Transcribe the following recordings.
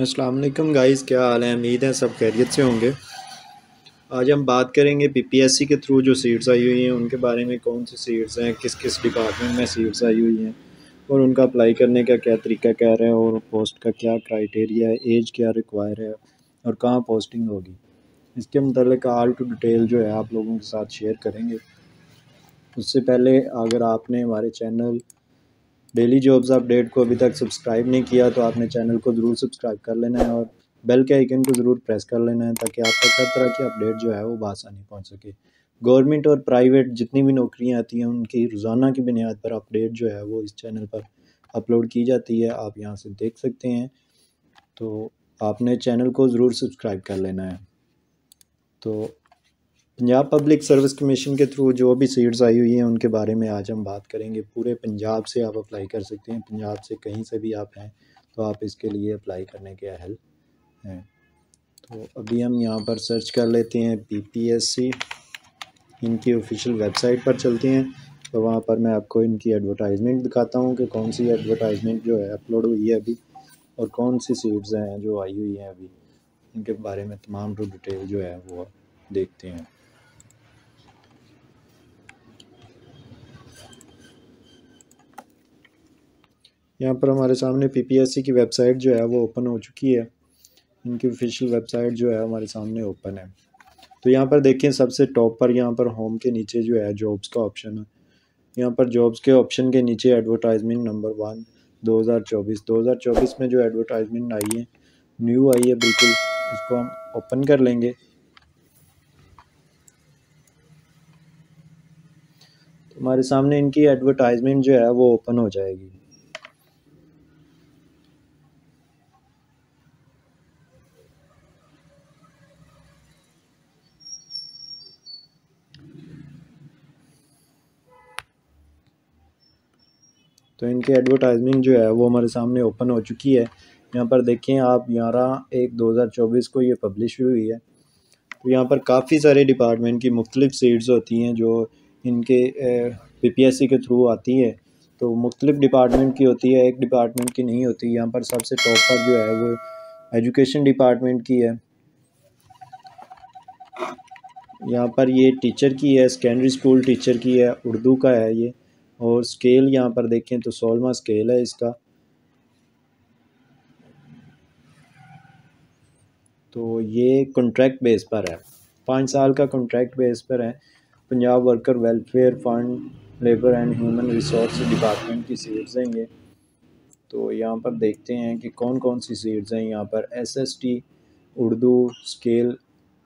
अस्सलाम गाइस, क्या हाल है? उम्मीद है सब खैरियत से होंगे। आज हम बात करेंगे पीपीएससी के थ्रू जो सीट्स आई हुई हैं, उनके बारे में कौन सी सीट्स हैं किस किस डिपार्टमेंट में सीट्स आई हुई हैं, और उनका अप्लाई करने का क्या तरीका क्या है, और पोस्ट का क्या क्राइटेरिया है एज क्या रिक्वायर है, और कहाँ पोस्टिंग होगी। इसके मतलब आल टू डिटेल जो है आप लोगों के साथ शेयर करेंगे। उससे पहले अगर आपने हमारे चैनल डेली जॉब्स अपडेट को अभी तक सब्सक्राइब नहीं किया तो आपने चैनल को ज़रूर सब्सक्राइब कर लेना है और बेल के आइकन को ज़रूर प्रेस कर लेना है ताकि आप तक हर तरह की अपडेट जो है वो बासानी पहुँच सके। गवर्नमेंट और प्राइवेट जितनी भी नौकरियाँ आती हैं, उनकी रोज़ाना की बुनियाद पर अपडेट जो है वो इस चैनल पर अपलोड की जाती है। आप यहाँ से देख सकते हैं। तो आपने चैनल को ज़रूर सब्सक्राइब कर लेना है। तो पंजाब पब्लिक सर्विस कमीशन के थ्रू जो भी सीट्स आई हुई हैं, उनके बारे में आज हम बात करेंगे। पूरे पंजाब से आप अप्लाई कर सकते हैं। पंजाब से कहीं से भी आप हैं तो आप इसके लिए अप्लाई करने के अहल हैं। तो अभी हम यहाँ पर सर्च कर लेते हैं पीपीएससी इनकी ऑफिशियल वेबसाइट पर चलते हैं। तो वहाँ पर मैं आपको इनकी एडवर्टाइजमेंट दिखाता हूँ कि कौन सी एडवर्टाइजमेंट जो है अपलोड हुई है अभी और कौन सी सीट्स हैं जो आई हुई हैं अभी। इनके बारे में तमाम डिटेल जो है वो देखते हैं। यहाँ पर हमारे सामने पीपीएससी की वेबसाइट जो है वो ओपन हो चुकी है। इनकी ऑफिशियल वेबसाइट जो है हमारे सामने ओपन है। तो यहाँ पर देखें सबसे टॉप पर यहाँ पर होम के नीचे जो है जॉब्स का ऑप्शन है। यहाँ पर जॉब्स के ऑप्शन के नीचे एडवर्टाइजमेंट नंबर वन 2024 2024 में जो एडवर्टाइजमेंट आई है न्यू आई है बिल्कुल, इसको हम ओपन कर लेंगे। तो हमारे सामने इनकी एडवर्टाइजमेंट जो है वो ओपन हो जाएगी। तो इनकी एडवर्टाइजमेंट जो है, वो हमारे सामने ओपन हो चुकी है। यहाँ पर देखें आप, ग्यारह एक दो हज़ार चौबीस को ये पब्लिश हुई है। तो यहाँ पर काफ़ी सारे डिपार्टमेंट की मुख्तलिफ़ सीट्स होती हैं जो इनके पी पी एस सी के थ्रू आती है। तो मुख्तलिफ़ डिपार्टमेंट की होती है, एक डिपार्टमेंट की नहीं होती। यहाँ पर सबसे टॉप पर जो है, वो एजुकेशन डिपार्टमेंट की है। यहाँ पर ये टीचर की है सेकेंडरी स्कूल टीचर की है, उर्दू का है ये। और स्केल यहाँ पर देखें तो सोलवा स्केल है इसका। तो ये कॉन्ट्रैक्ट बेस पर है। पाँच साल का कॉन्ट्रैक्ट बेस पर है। Punjab worker welfare fund labour and human resource department की सीट्स हैं ये। तो यहाँ पर देखते हैं कि कौन कौन सी सीट्स हैं यहाँ पर। एसएसटी उर्दू स्केल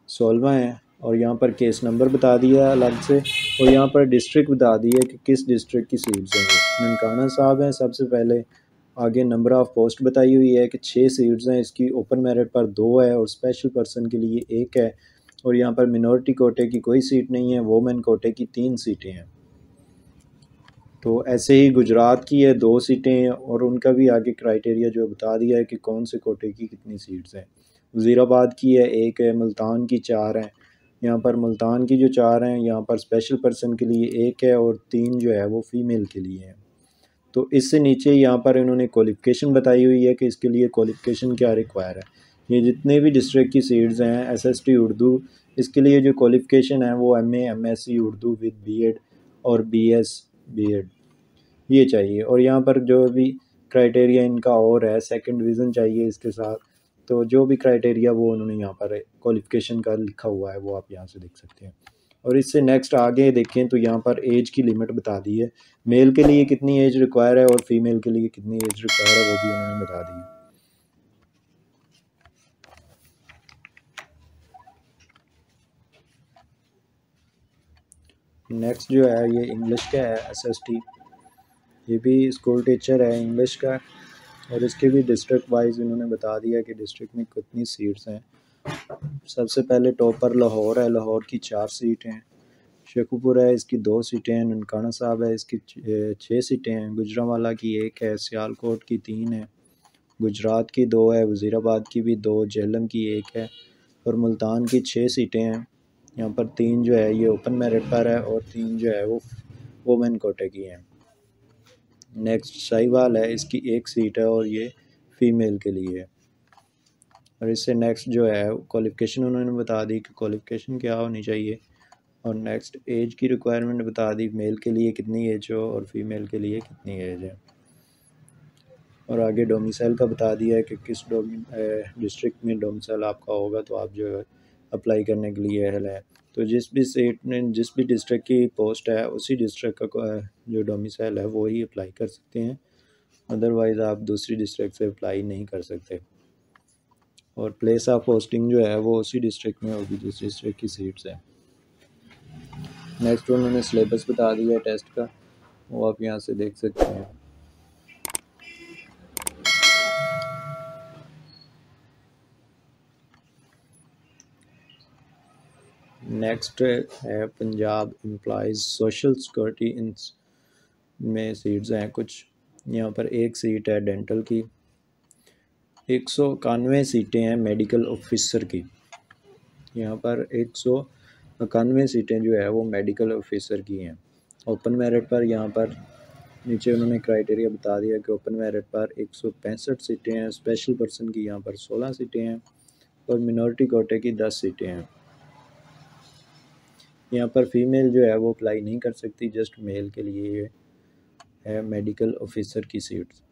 सोलवा हैं। और यहाँ पर केस नंबर बता दिया अलग से, और यहाँ पर डिस्ट्रिक्ट बता दी है कि किस डिस्ट्रिक्ट की सीट्स हैं ननकाना साहब हैं, सबसे पहले आगे नंबर ऑफ़ पोस्ट बताई हुई है कि छः सीट्स हैं, इसकी ओपन मेरिट पर दो है और स्पेशल पर्सन के लिए एक है। और यहाँ पर मिनोरिटी कोटे की कोई सीट नहीं है वोमेन कोटे की तीन सीटें हैं। तो ऐसे ही गुजरात की है, दो सीटें और उनका भी आगे क्राइटेरिया जो बता दिया है कि कौन से कोटे की कितनी सीट्स हैं। वज़ीराबाद की है, एक है, मुल्तान की चार हैं। यहाँ पर मुल्तान की जो चार हैं, यहाँ पर स्पेशल पर्सन के लिए एक है और तीन जो है वो फ़ीमेल के लिए हैं। तो इससे नीचे यहाँ पर इन्होंने क्वालिफ़िकेशन बताई हुई है कि इसके लिए क्वालिफ़िकेशन क्या रिक्वायर है। ये जितने भी डिस्ट्रिक्ट की सीट्स हैं एसएसटी उर्दू, इसके लिए जो क्वालिफ़िकेशन है वो MA MSc Urdu with BEd और बीएस बीएड ये चाहिए और यहाँ पर जो भी क्राइटेरिया इनका और है सेकंड डिवीज़न चाहिए इसके साथ। तो जो भी क्राइटेरिया वो उन्होंने यहाँ पर क्वालिफ़िकेशन का लिखा हुआ है, वो आप यहाँ से देख सकते हैं। और इससे नेक्स्ट आगे देखें तो यहाँ पर एज की लिमिट बता दी है। मेल के लिए कितनी एज रिक्वायर है और फीमेल के लिए कितनी एज रिक्वायर है, वो भी उन्होंने बता दी है। नेक्स्ट जो है, ये इंग्लिश का है एसएसटी ये भी स्कूल टीचर है इंग्लिश का। और इसके भी डिस्ट्रिक्ट वाइज इन्होंने बता दिया कि डिस्ट्रिक्ट में कितनी सीट्स हैं। सबसे पहले टॉपर लाहौर है, लाहौर की चार सीट हैं। शेखुपुर है, इसकी दो सीटें हैं, ननकाना साहब है, इसकी छः सीटें हैं। गुजरावाला की एक है, सियालकोट की तीन है। गुजरात की दो है, वज़ीराबाद की भी दो जहलम की एक है और मुल्तान की छः सीटें हैं। यहाँ पर तीन जो है, ये ओपन मेरिट पर है और तीन जो है, वो वोमेन कोटे की हैं। नेक्स्ट साहिवाल है, इसकी एक सीट है और ये फ़ीमेल के लिए है। और इससे नेक्स्ट जो है क्वालिफ़िकेशन उन्होंने बता दी कि क्वालिफ़िकेशन क्या होनी चाहिए। और नेक्स्ट एज की रिक्वायरमेंट बता दी मेल के लिए कितनी एज हो और फीमेल के लिए कितनी एज है। और आगे डोमिसाइल का बता दिया है कि किस डिस्ट्रिक्ट में डोमिसाइल आपका होगा तो आप जो है अप्लाई करने के लिए अहल है। तो जिस भी स्टेट में, जिस भी डिस्ट्रिक्ट की पोस्ट है, उसी डिस्ट्रिक्ट का जो डोमिसाइल है, वो ही अप्लाई कर सकते हैं। अदरवाइज़ आप दूसरी डिस्ट्रिक्ट से अप्लाई नहीं कर सकते। और प्लेस ऑफ़ पोस्टिंग जो है वो उसी डिस्ट्रिक्ट में होगी, जिस डिस्ट्रिक्ट की सीट्स है। नेक्स्ट उन्होंने सिलेबस बता दिया है टेस्ट का, वो आप यहाँ से देख सकते हैं। नेक्स्ट है पंजाब एम्प्लॉज़ सोशल सिक्योरिटी इन में सीट्स हैं। कुछ यहाँ पर एक सीट है डेंटल की। एक सौ इक्यानवे सीटें हैं मेडिकल ऑफिसर की। यहाँ पर एक सौ इक्यानवे सीटें जो है वो मेडिकल ऑफिसर की हैं। ओपन मेरिट पर यहाँ पर नीचे उन्होंने क्राइटेरिया बता दिया कि ओपन मेरिट पर एक सौ पैंसठ सीटें हैं, स्पेशल पर्सन की यहाँ पर सोलह सीटें हैं और मिनॉरिटी कोटे की दस सीटें हैं। यहाँ पर फीमेल जो है वो अप्लाई नहीं कर सकती, जस्ट मेल के लिए है मेडिकल ऑफिसर की सीट्स।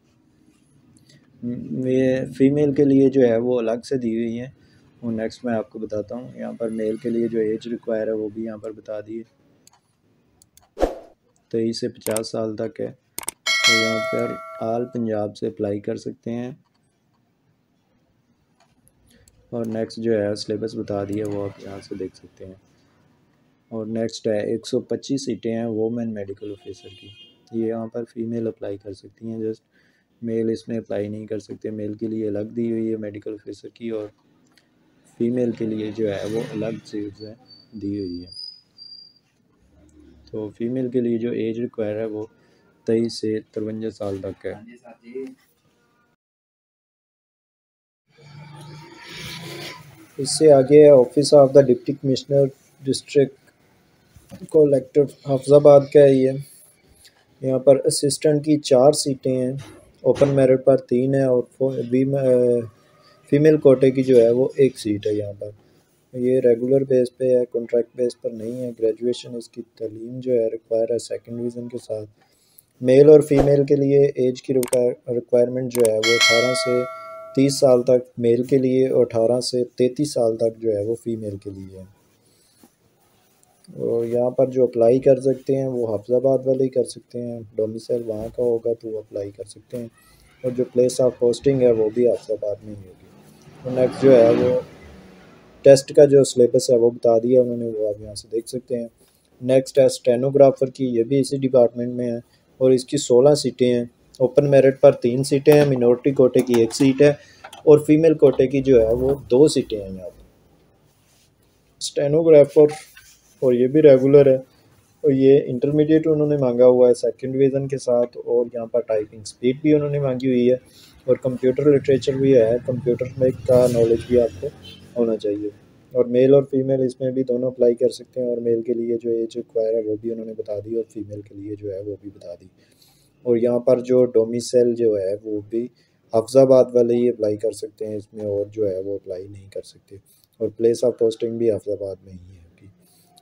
ये फ़ीमेल के लिए जो है वो अलग से दी हुई हैं। और नेक्स्ट मैं आपको बताता हूँ। यहाँ पर मेल के लिए जो एज रिक्वायर है वो भी यहाँ पर बता दिए। तेईस से पचास साल तक है। तो यहाँ पर आल पंजाब से अप्लाई कर सकते हैं। और नेक्स्ट जो है सिलेबस बता दिया वो आप यहाँ से देख सकते हैं। और नेक्स्ट है 125 सीटें हैं वोमेन मेडिकल ऑफिसर की। ये यहाँ पर फीमेल अप्लाई कर सकती हैं जस्ट मेल इसमें अप्लाई नहीं कर सकते। मेल के लिए अलग दी हुई है मेडिकल ऑफिसर की और फीमेल के लिए जो है वो अलग सीट्स है, दी हुई है। तो फीमेल के लिए जो एज रिक्वायर है वो तेईस से तिरवंजा साल तक है। इससे आगे office of the deputy commissioner district collector Hafizabad का है ये। यहाँ पर असिस्टेंट की चार सीटें हैं। ओपन मेरिट पर तीन है और फीमेल कोटे की जो है वो एक सीट है यहाँ पर। ये रेगुलर बेस पे है कॉन्ट्रैक्ट बेस पर नहीं है। ग्रेजुएशन इसकी तलीम जो है रिक्वायर है सेकंड डिवीज़न के साथ। मेल और फीमेल के लिए एज की रिक्वायरमेंट जो है वो अठारह से तीस साल तक मेल के लिए और अठारह से तैंतीस साल तक जो है वो फीमेल के लिए है। और यहाँ पर जो अप्लाई कर सकते हैं, वो हाफजाबाद वाले ही कर सकते हैं। डोमिसल वहाँ का होगा तो वो अप्लाई कर सकते हैं। और जो प्लेस ऑफ़ पोस्टिंग है, वो भी हाफजाबाद में ही होगी। तो नेक्स्ट जो है, वो टेस्ट का जो सिलेबस है, वो बता दिया उन्होंने, वो आप यहाँ से देख सकते हैं। नेक्स्ट है स्टेनोग्राफ़र की, ये भी इसी डिपार्टमेंट में है। और इसकी सोलह सीटें हैं। ओपन मेरिट पर तीन सीटें हैं मिनोरिटी कोटे की एक सीट है। और फीमेल कोटे की जो है, वो दो सीटें हैं यहाँ पर। स्टेनोग्राफर और ये भी रेगुलर है। और ये इंटरमीडिएट उन्होंने मांगा हुआ है सेकंड डिवीज़न के साथ और यहाँ पर टाइपिंग स्पीड भी उन्होंने मांगी हुई है। और कंप्यूटर लिटरेचर भी है कंप्यूटर में का नॉलेज भी आपको होना चाहिए। और मेल और फीमेल इसमें भी दोनों अप्लाई कर सकते हैं और मेल के लिए जो एज रिक्वायर है वो भी उन्होंने बता दी और फीमेल के लिए जो है वो भी बता दी। और यहाँ पर जो डोमिसल जो है वो भी हफ्ज़ाबाद वाले ही अप्लाई कर सकते हैं इसमें और जो है वो अप्लाई नहीं कर सकते। और प्लेस ऑफ़ पोस्टिंग भी हफ्ज़ाबाद में ही है।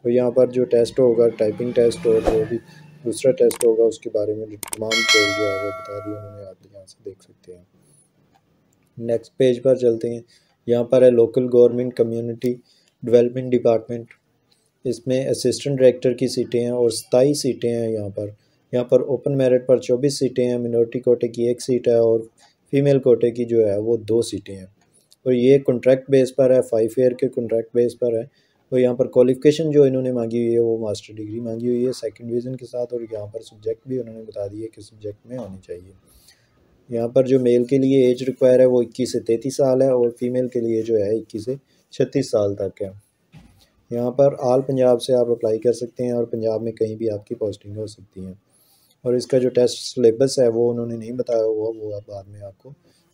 और यहाँ पर जो टेस्ट होगा टाइपिंग टेस्ट और जो भी दूसरा टेस्ट होगा, उसके बारे में तमाम डिटेल जो है वो बता दी उन्होंने, आप यहाँ से देख सकते हैं। नेक्स्ट पेज पर चलते हैं। यहाँ पर है local government community development department इसमें असिस्टेंट डायरेक्टर की सीटें हैं और सताईस सीटें हैं यहाँ पर। यहाँ पर ओपन मेरिट पर चौबीस सीटें हैं मिनोरिटी कोटे की एक सीट है और फीमेल कोटे की जो है, वो दो सीटें हैं। और ये कॉन्ट्रैक्ट बेस पर है फाइव ईयर के कॉन्ट्रैक्ट बेस पर है। तो यहाँ पर क्वालिफ़िकेशन जो इन्होंने मांगी हुई है, वो मास्टर डिग्री मांगी हुई है सेकंड डिवीज़न के साथ और यहाँ पर सब्जेक्ट भी उन्होंने बता दिए कि सब्जेक्ट में होनी चाहिए। यहाँ पर जो मेल के लिए एज रिक्वायर है, वो इक्कीस से तैंतीस साल है और फीमेल के लिए जो है इक्कीस से छत्तीस साल तक है। यहाँ पर आल पंजाब से आप अप्लाई कर सकते हैं और पंजाब में कहीं भी आपकी पोस्टिंग हो सकती है। और इसका जो टेस्ट सिलेबस है, वो उन्होंने नहीं बताया हुआ, वो आप बाद में आपको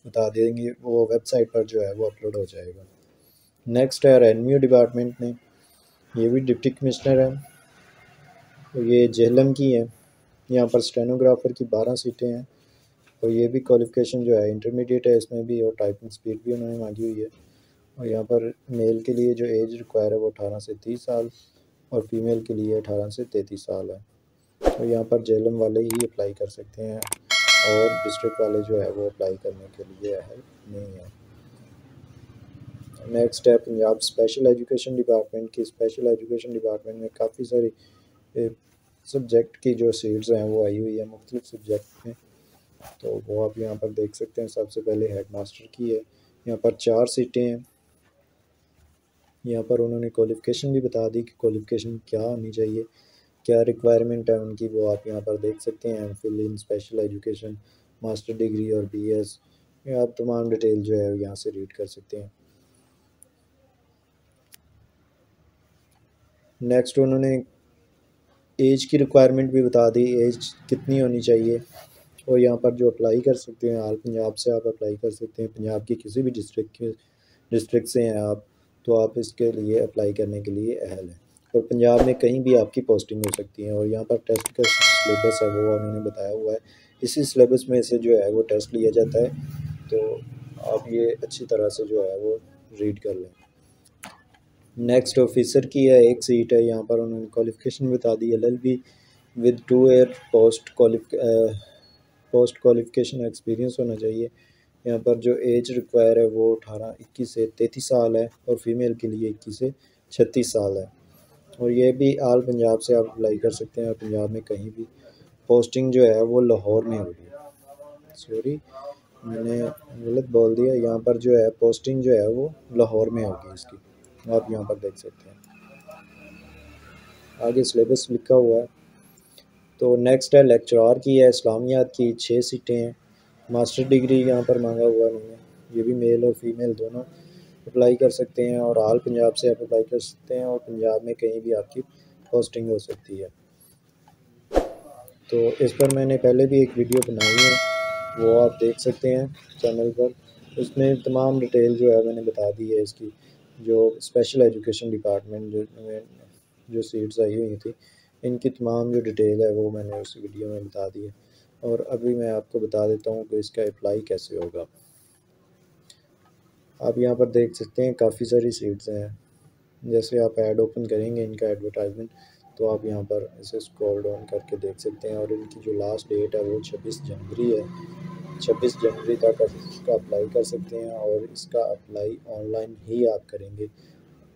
बता देंगे। वो वेबसाइट पर जो है, वो अपलोड हो जाएगा। नेक्स्ट है रेनव्यू डिपार्टमेंट में। ये भी डिप्टी कमिश्नर है। और ये जहलम की है। यहाँ पर स्टेनोग्राफर की बारह सीटें हैं। और ये भी क्वालिफ़िकेशन जो है इंटरमीडिएट है, इसमें भी और टाइपिंग स्पीड भी उन्होंने मांगी हुई है। और यहाँ पर मेल के लिए जो एज रिक्वायर है, वो अठारह से तीस साल और फीमेल के लिए अठारह से तैंतीस साल है। तो यहाँ पर जेलम वाले ही अप्लाई कर सकते हैं और डिस्ट्रिक्ट वाले जो है, वो अप्लाई करने के लिए अहल नहीं है। नेक्स्ट है पंजाब स्पेशल एजुकेशन डिपार्टमेंट की स्पेशल एजुकेशन डिपार्टमेंट में काफ़ी सारी सब्जेक्ट की जो सीट्स हैं, वो आई हुई है, मुख्तलिफ़ सब्जेक्ट में तो वो आप यहाँ पर देख सकते हैं, सबसे पहले हेड मास्टर की है। यहाँ पर चार सीटें हैं। यहाँ पर उन्होंने क्वालिफ़िकेशन भी बता दी कि क्वालिफ़िकेशन क्या होनी चाहिए, क्या रिक्वायरमेंट है उनकी, वो आप यहाँ पर देख सकते हैं M Phil in special education master degree और बी एस आप तमाम डिटेल जो है यहाँ से रीड कर सकते हैं। नेक्स्ट उन्होंने एज की रिक्वायरमेंट भी बता दी एज कितनी होनी चाहिए, और यहाँ पर जो अप्लाई कर सकते हैं आल पंजाब से आप अप्लाई कर सकते हैं। पंजाब की किसी भी डिस्ट्रिक्ट के डिस्ट्रिक्ट से हैं आप तो आप इसके लिए अप्लाई करने के लिए अहल हैं। और पंजाब में कहीं भी आपकी पोस्टिंग हो सकती है, और यहाँ पर टेस्ट का सिलेबस है वो उन्होंने बताया हुआ है। इसी सिलेबस में से जो है वो टेस्ट लिया जाता है तो आप ये अच्छी तरह से जो है वो रीड कर लें। नेक्स्ट ऑफिसर की है, एक सीट है, यहाँ पर उन्होंने क्वालिफिकेशन बता दी L L B with two year post post qualification experience होना चाहिए। यहाँ पर जो एज रिक्वायर है वो अठारह, इक्कीस से तैंतीस साल है और फीमेल के लिए इक्कीस से छत्तीस साल है। और ये भी आल पंजाब से आप अप्लाई कर सकते हैं और पंजाब में कहीं भी। पोस्टिंग जो है वो लाहौर में होगी सॉरी मैंने गलत बोल दिया। यहाँ पर जो है पोस्टिंग जो है वो लाहौर में होगी इसकी। आप यहाँ पर देख सकते हैं। आगे सिलेबस लिखा हुआ है। तो नेक्स्ट है लेक्चरार की है, इस्लामियात की छः सीटें हैं। मास्टर डिग्री यहाँ पर मांगा हुआ है ये भी मेल और फीमेल दोनों अप्लाई कर सकते हैं और आल पंजाब से आप अप्लाई कर सकते हैं और पंजाब में कहीं भी आपकी पोस्टिंग हो सकती है। तो इस पर मैंने पहले भी एक वीडियो बनाई है। वो आप देख सकते हैं चैनल पर। उसमें तमाम डिटेल जो है मैंने बता दी है इसकी। जो स्पेशल एजुकेशन डिपार्टमेंट जो जो सीट्स आई हुई थी, इनकी तमाम जो डिटेल है वो मैंने उस वीडियो में बता दी है। और अभी मैं आपको बता देता हूँ कि इसका अप्लाई कैसे होगा। आप यहाँ पर देख सकते हैं काफ़ी सारी सीट्स हैं। जैसे आप ऐड ओपन करेंगे इनका एडवर्टाइजमेंट तो आप यहाँ पर इसे स्क्रॉल डाउन करके देख सकते हैं। और इनकी जो लास्ट डेट है वो छब्बीस जनवरी है। छब्बीस जनवरी तक आप इसका अप्लाई कर सकते हैं और इसका अप्लाई ऑनलाइन ही आप करेंगे।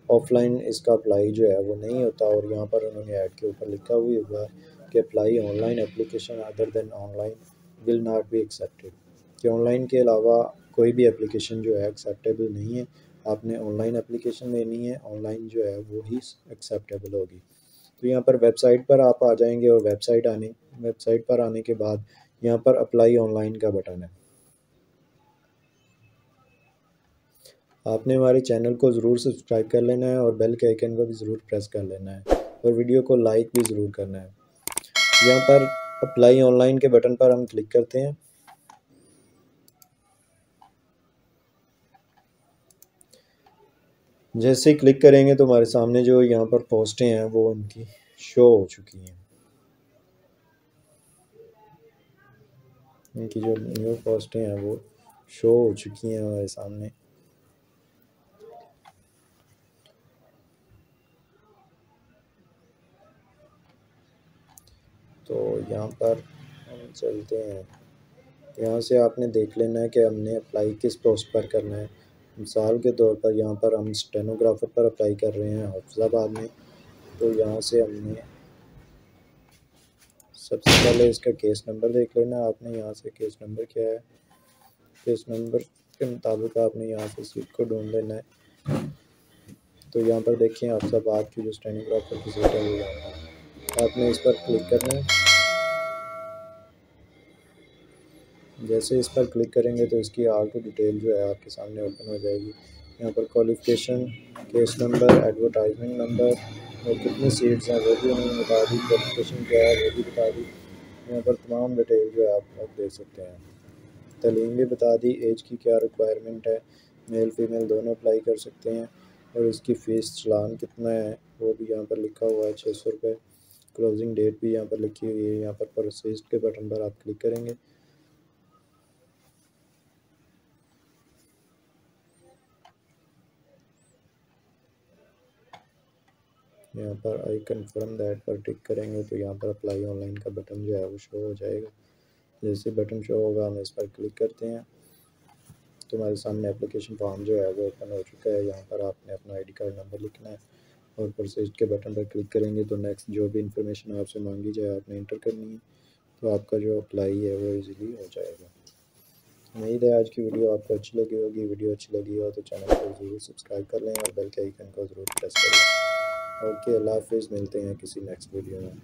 ऑफलाइन इसका अप्लाई जो है वो नहीं होता और यहाँ पर उन्होंने ऐड के ऊपर लिखा हुआ हुआ कि apply online application other than online will not be accepted कि ऑनलाइन के अलावा कोई भी एप्लीकेशन जो है एक्सेप्टेबल नहीं है। आपने ऑनलाइन एप्लीकेशन लेनी है ऑनलाइन जो है वो ही एक्सेप्टेबल होगी। तो यहाँ पर वेबसाइट पर आप आ जाएँगे और वेबसाइट आने वेबसाइट पर आने के बाद यहाँ पर अप्लाई ऑनलाइन का बटन है। आपने हमारे चैनल को ज़रूर सब्सक्राइब कर लेना है और बेल के आइकन को भी ज़रूर प्रेस कर लेना है और वीडियो को लाइक भी ज़रूर करना है। यहाँ पर अप्लाई ऑनलाइन के बटन पर हम क्लिक करते हैं। जैसे क्लिक करेंगे तो हमारे सामने जो यहाँ पर पोस्टें हैं वो उनकी शो हो चुकी हैं। इनकी जो न्यू पोस्टें हैं, वो शो हो चुकी हैं हमारे सामने। तो यहाँ पर हम चलते हैं। यहाँ से आपने देख लेना है कि हमने अप्लाई किस पोस्ट पर करना है। मिसाल के तौर पर यहाँ पर हम स्टेनोग्राफर पर अप्लाई कर रहे हैं हफ्ज़ाबाद में। तो यहाँ से हमने सबसे पहले इसका केस नंबर देख लेना, आपने यहाँ से केस नंबर क्या है? केस नंबर के मुताबिक आपने यहाँ से सीट को ढूंढ लेना है। तो यहाँ पर देखिए हफ्ज़ाबाद की जो स्टेनोग्राफर की सीट है। आपने इस पर क्लिक करना है। जैसे इस पर क्लिक करेंगे तो इसकी आल टू डिटेल जो है आपके सामने ओपन हो जाएगी। यहाँ पर qualification case number advertisement number और कितनी सीट्स हैं, वो भी उन्होंने बता दी क्वालिफिकेशन क्या है, वो भी बता दी। यहाँ पर तमाम डिटेल जो है आप लोग देख सकते हैं। तलीम भी बता दी एज की क्या रिक्वायरमेंट है मेल फीमेल दोनों अप्लाई कर सकते हैं। और इसकी फ़ीस चलान कितना है, वो भी यहाँ पर लिखा हुआ है छः सौ रुपये क्लोजिंग डेट भी यहाँ पर लिखी हुई है, यहाँ पर प्रोसेस्ड के बटन पर आप क्लिक करेंगे। यहाँ पर आई कन्फर्म दैट पर टिक करेंगे तो यहाँ पर अप्लाई ऑनलाइन का बटन जो है वो शो हो जाएगा। जैसे बटन शो होगा, हम इस पर क्लिक करते हैं। तो हमारे सामने एप्लीकेशन फॉर्म जो है वो ओपन हो चुका है। यहाँ पर आपने अपना आईडी कार्ड नंबर लिखना है और प्रोसेस के बटन पर क्लिक करेंगे तो नेक्स्ट जो भी इंफॉर्मेशन आपसे मांगी जाए, आपने इंटर करनी है तो आपका जो अप्लाई है वो इजीली हो जाएगा। उम्मीद है आज की वीडियो आपको अच्छी लगी होगी। वीडियो अच्छी लगी हो तो चैनल को ज़रूर सब्सक्राइब कर लें और बेल के आइकन को ज़रूर प्रेस कर। लें ओके अल्लाह हाफिज़ मिलते हैं किसी नेक्स्ट वीडियो में।